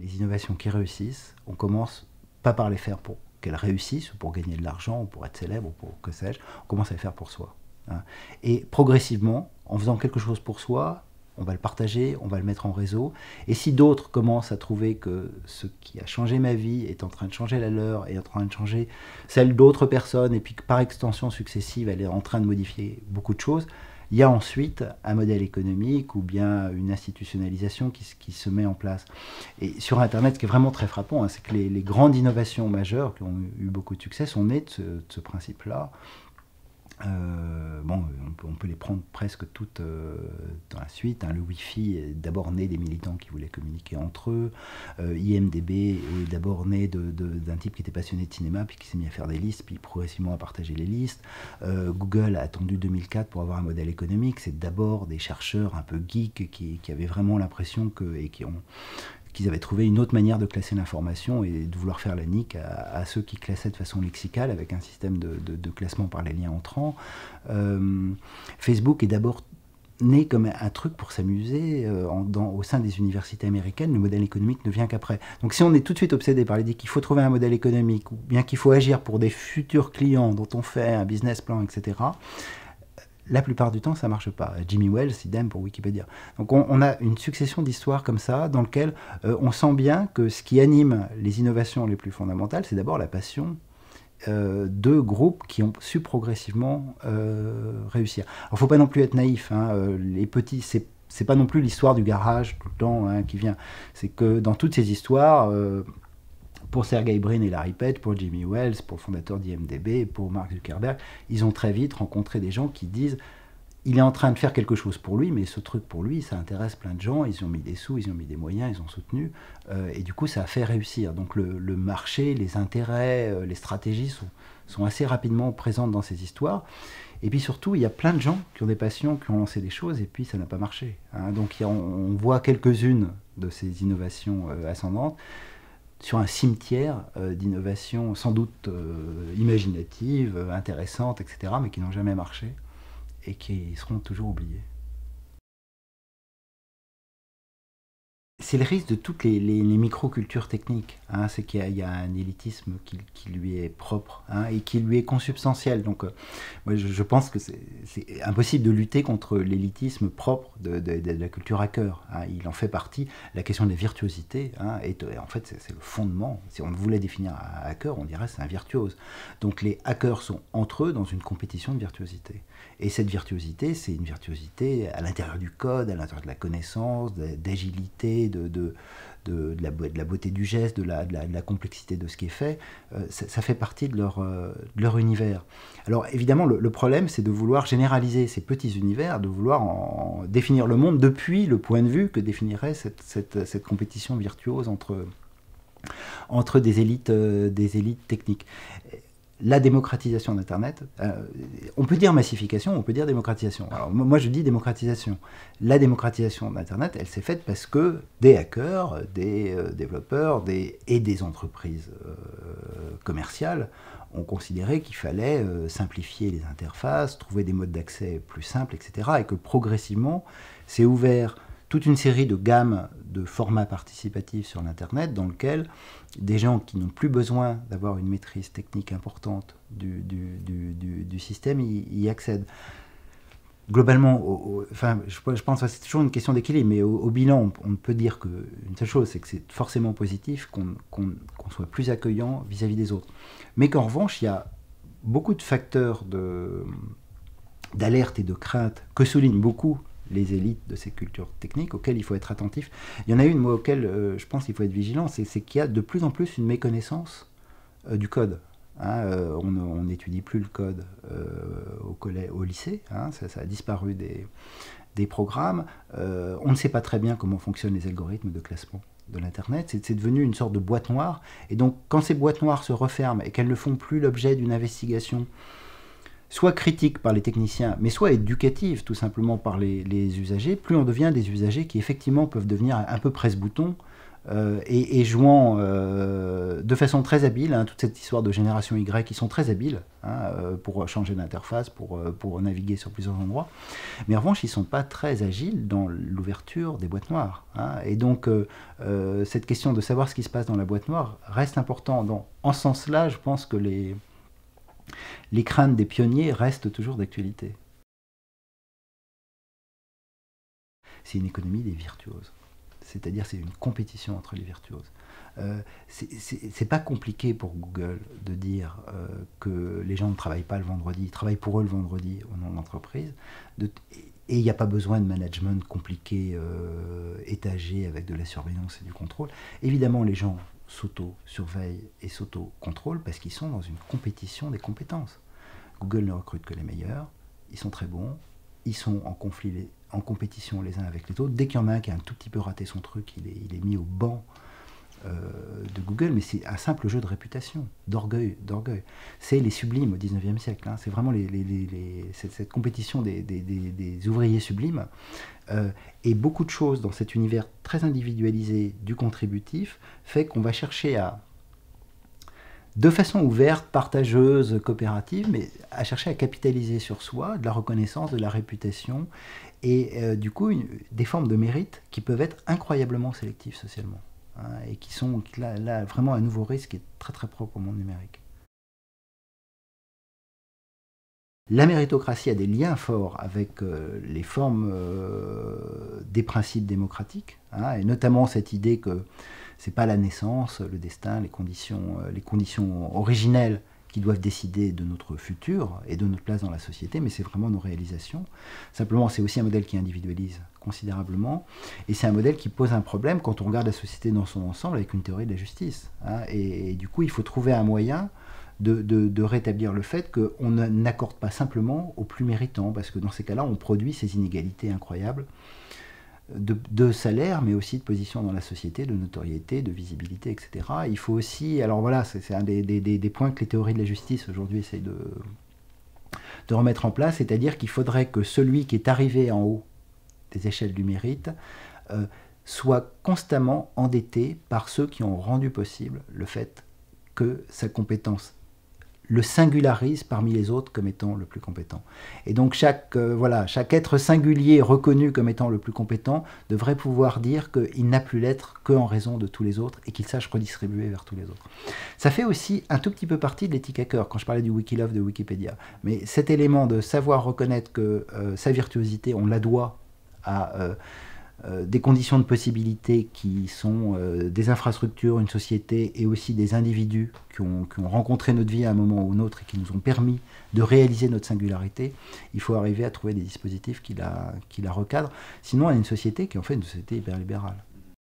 les innovations qui réussissent, on commence pas par les faire pour qu'elles réussissent, ou pour gagner de l'argent, ou pour être célèbre, ou pour que sais-je, on commence à les faire pour soi. hein. Et progressivement, en faisant quelque chose pour soi, on va le partager, on va le mettre en réseau. Et si d'autres commencent à trouver que ce qui a changé ma vie est en train de changer la leur, est en train de changer celle d'autres personnes, et puis que par extension successive, elle est en train de modifier beaucoup de choses, il y a ensuite un modèle économique ou bien une institutionnalisation qui, se- met en place. Et sur Internet, ce qui est vraiment très frappant, hein, c'est que les, grandes innovations majeures qui ont eu beaucoup de succès sont nées de ce principe-là. Euh, bon, on peut, les prendre presque toutes euh, dans la suite. hein. Le Wi-Fi est d'abord né des militants qui voulaient communiquer entre eux. Euh, IMDB est d'abord né d'un type qui était passionné de cinéma, puis qui s'est mis à faire des listes, puis progressivement à partager les listes. Google a attendu 2004 pour avoir un modèle économique. C'est d'abord des chercheurs un peu geeks qui, qui avaient vraiment l'impression que et qui ont qu'ils avaient trouvé une autre manière de classer l'information et de vouloir faire la nique à, ceux qui classaient de façon lexicale avec un système de, classement par les liens entrants. Euh, Facebook est d'abord né comme un, truc pour s'amuser euh, au sein des universités américaines. Le modèle économique ne vient qu'après. Donc si on est tout de suite obsédé par l'idée qu'il faut trouver un modèle économique ou bien qu'il faut agir pour des futurs clients dont on fait un business plan, etc., la plupart du temps, ça marche pas. Jimmy Wells, idem pour Wikipédia. Donc on, a une succession d'histoires comme ça, dans lequel euh, on sent bien que ce qui anime les innovations les plus fondamentales, c'est d'abord la passion euh, de groupes qui ont su progressivement euh, réussir. Alors faut pas non plus être naïf. hein, euh, les petits, c'est pas non plus l'histoire du garage tout le temps hein, qui vient. C'est que dans toutes ces histoires, pour Sergey Brin et Larry Page, pour Jimmy Wells, pour le fondateur d'IMDB, pour Mark Zuckerberg, ils ont très vite rencontré des gens qui disent il est en train de faire quelque chose pour lui, mais ce truc pour lui, ça intéresse plein de gens. Ils ont mis des sous, ils ont mis des moyens, ils ont soutenu. euh, et du coup, ça a fait réussir. Donc le, marché, les intérêts, euh, les stratégies sont, assez rapidement présentes dans ces histoires. Et puis surtout, il y a plein de gens qui ont des passions, qui ont lancé des choses, et puis ça n'a pas marché. hein. Donc on voit quelques-unes de ces innovations euh, ascendantes sur un cimetière euh, d'innovations sans doute euh, imaginatives, euh, intéressantes, etc., mais qui n'ont jamais marché et qui seront toujours oubliées. C'est le risque de toutes les, les- les micro-cultures techniques. hein, c'est qu'il y, a- un élitisme qui, lui est propre hein, et qui lui est consubstantiel. Donc, euh, moi, je, pense que c'est impossible de lutter contre l'élitisme propre de, la culture hacker. hein. Il en fait partie. La question de la virtuosité est, en fait, c'est le fondement. Si on voulait définir un hacker, on dirait c'est un virtuose. Donc, les hackers sont entre eux dans une compétition de virtuosité. Et cette virtuosité, c'est une virtuosité à l'intérieur du code, à l'intérieur de la connaissance, d'agilité, de, la, beauté du geste, de la, complexité de ce qui est fait. Euh, ça, fait partie de leur, euh, univers. Alors évidemment, le, problème, c'est de vouloir généraliser ces petits univers, de vouloir en définir le monde depuis le point de vue que définirait cette, compétition virtuose entre, entre des, élites, euh, des élites techniques la démocratisation d'Internet, euh, on peut dire massification, on peut dire démocratisation. Moi je dis démocratisation. La démocratisation d'Internet, elle s'est faite parce que des hackers, des euh, développeurs et des entreprises euh, commerciales ont considéré qu'il fallait simplifier les interfaces, trouver des modes d'accès plus simples, etc. Et que progressivement, c'est ouvert toute une série de gammes de formats participatifs sur l'Internet dans lequel des gens qui n'ont plus besoin d'avoir une maîtrise technique importante du, du, du, du, système y, y, accèdent. Globalement, enfin, je, pense que c'est toujours une question d'équilibre, mais au, bilan, on, ne peut dire qu'une seule chose, c'est que c'est forcément positif qu'on qu qu soit plus accueillant vis-à-vis -vis des autres. Mais qu'en revanche, il y a beaucoup de facteurs d'alerte et de crainte que soulignent beaucoup les élites de ces cultures techniques auxquelles il faut être attentif. Il y en a une, moi, auquel euh, je pense qu'il faut être vigilant, c'est qu'il y a de plus en plus une méconnaissance euh, du code. Hein, euh, on n'étudie plus le code au, collège, au lycée, hein, ça, a disparu des, programmes. On ne sait pas très bien comment fonctionnent les algorithmes de classement de l'Internet. C'est devenu une sorte de boîte noire. Et donc, quand ces boîtes noires se referment et qu'elles ne font plus l'objet d'une investigation, soit critique par les techniciens, mais soit éducative tout simplement par les, usagers, plus on devient des usagers qui effectivement peuvent devenir un peu presse-bouton euh, et, jouant euh, de façon très habile, hein, toute cette histoire de génération Y, qui sont très habiles hein, euh, pour changer d'interface, pour, pour naviguer sur plusieurs endroits. Mais en revanche, ils ne sont pas très agiles dans l'ouverture des boîtes noires. Hein. et donc, cette question de savoir ce qui se passe dans la boîte noire reste important. Donc, en ce sens-là, je pense que les, les craintes des pionniers restent toujours d'actualité. C'est une économie des virtuoses c'est-à-dire c'est une compétition entre les virtuoses. Euh, c'est pas compliqué pour Google de dire euh, que les gens ne travaillent pas le vendredi, ils travaillent pour eux le vendredi au nom de l'entreprise. Et il n'y a pas besoin de management compliqué, euh, étagé, avec de la surveillance et du contrôle. Évidemment, les gens s'auto-surveillent et s'auto-contrôlent parce qu'ils sont dans une compétition des compétences. Google ne recrute que les meilleurs, ils sont très bons, ils sont en conflit en compétition les uns avec les autres. Dès qu'il y en a un qui a un tout petit peu raté son truc, il est, mis au banc de Google, mais c'est un simple jeu de réputation, d'orgueil. d'orgueil. C'est les sublimes au 19e siècle. Hein. C'est vraiment cette, compétition des, ouvriers sublimes. Euh, et beaucoup de choses dans cet univers très individualisé du contributif fait qu'on va chercher à de façon ouverte, partageuse, coopérative, mais à chercher à capitaliser sur soi, de la reconnaissance, de la réputation, et euh, du coup des formes de mérite qui peuvent être incroyablement sélectives socialement, hein, et qui sont là, vraiment un nouveau risque qui est très très propre au monde numérique. La méritocratie a des liens forts avec euh, les formes euh, des principes démocratiques, hein, et notamment cette idée que c'est pas la naissance, le destin, les conditions, euh, les conditions originelles qui doivent décider de notre futur et de notre place dans la société, mais c'est vraiment nos réalisations. Simplement, c'est aussi un modèle qui individualise considérablement, et c'est un modèle qui pose un problème quand on regarde la société dans son ensemble avec une théorie de la justice. Hein. et, du coup, il faut trouver un moyen de, de rétablir le fait qu'on n'accorde pas simplement aux plus méritants, parce que dans ces cas-là, on produit ces inégalités incroyables de, salaire, mais aussi de position dans la société, de notoriété, de visibilité, etc. Il faut aussi, alors voilà, c'est un des, points que les théories de la justice aujourd'hui essayent de, remettre en place, c'est-à-dire qu'il faudrait que celui qui est arrivé en haut des échelles du mérite euh, soit constamment endetté par ceux qui ont rendu possible le fait que sa compétence le singularise parmi les autres comme étant le plus compétent. Et donc chaque, euh, voilà, chaque être singulier reconnu comme étant le plus compétent devrait pouvoir dire qu'il n'a plus l'être qu'en raison de tous les autres et qu'il sache redistribuer vers tous les autres. Ça fait aussi un tout petit peu partie de l'éthique hacker quand je parlais du Wikilove de Wikipédia. Mais cet élément de savoir reconnaître que euh, sa virtuosité, on la doit à... Euh, des conditions de possibilité qui sont euh, des infrastructures, une société et aussi des individus qui ont, rencontré notre vie à un moment ou un autre et qui nous ont permis de réaliser notre singularité, il faut arriver à trouver des dispositifs qui la, qui la recadrent. Sinon, on a une société qui est en fait une société hyper libérale.